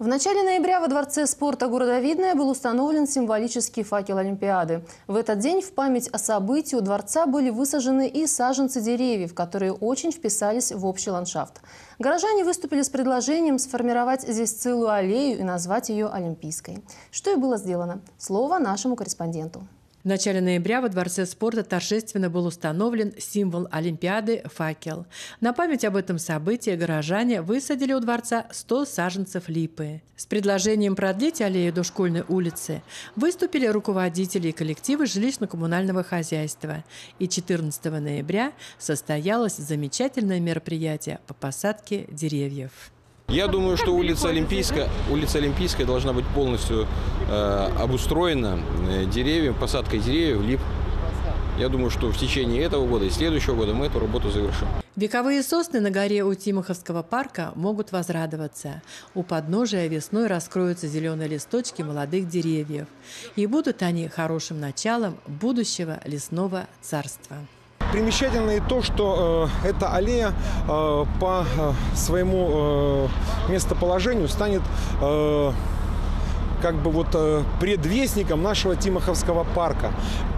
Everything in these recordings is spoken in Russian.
В начале ноября во Дворце спорта города Видное был установлен символический факел Олимпиады. В этот день в память о событии у Дворца были высажены и саженцы деревьев, которые очень вписались в общий ландшафт. Горожане выступили с предложением сформировать здесь целую аллею и назвать ее Олимпийской. Что и было сделано. Слово нашему корреспонденту. В начале ноября во Дворце спорта торжественно был установлен символ Олимпиады – факел. На память об этом событии горожане высадили у Дворца 100 саженцев липы. С предложением продлить аллею до школьной улицы выступили руководители и коллективы жилищно-коммунального хозяйства. И 14 ноября состоялось замечательное мероприятие по посадке деревьев. Я думаю, что улица Олимпийская, улица Олимпийская должна быть полностью э, обустроена э, деревьями, посадкой деревьев, лип. Я думаю, что в течение этого года и следующего года мы эту работу завершим. Вековые сосны на горе у Тимоховского парка могут возрадоваться. У подножия весной раскроются зеленые листочки молодых деревьев. И будут они хорошим началом будущего лесного царства. Примечательно и то, что э, эта аллея э, по э, своему э, местоположению станет э, как бы вот э, предвестником нашего Тимоховского парка,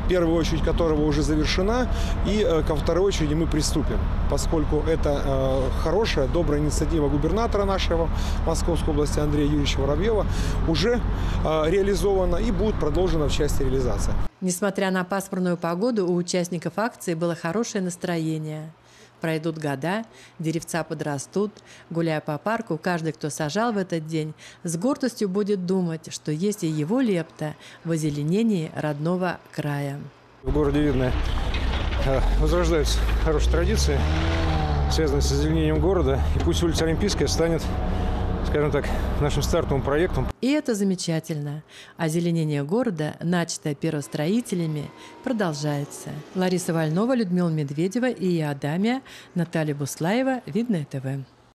первую очередь которого уже завершена, и э, ко второй очереди мы приступим, поскольку это э, хорошая, добрая инициатива губернатора нашего Московской области Андрея Юрьевича Воробьева уже реализована и будет продолжена в части реализации. Несмотря на пасмурную погоду, у участников акции было хорошее настроение. Пройдут года, деревца подрастут. Гуляя по парку, каждый, кто сажал в этот день, с гордостью будет думать, что есть и его лепта в озеленении родного края. В городе Видное э, возрождаются хорошие традиции, связанные с озеленением города. И пусть улица Олимпийская станет скажем так, нашим стартовым проектом. И это замечательно. Озеленение города, начатое первостроителями, продолжается. Лариса Вольнова, Людмила Медведева и Адамия, Наталья Буслаева, Видное ТВ.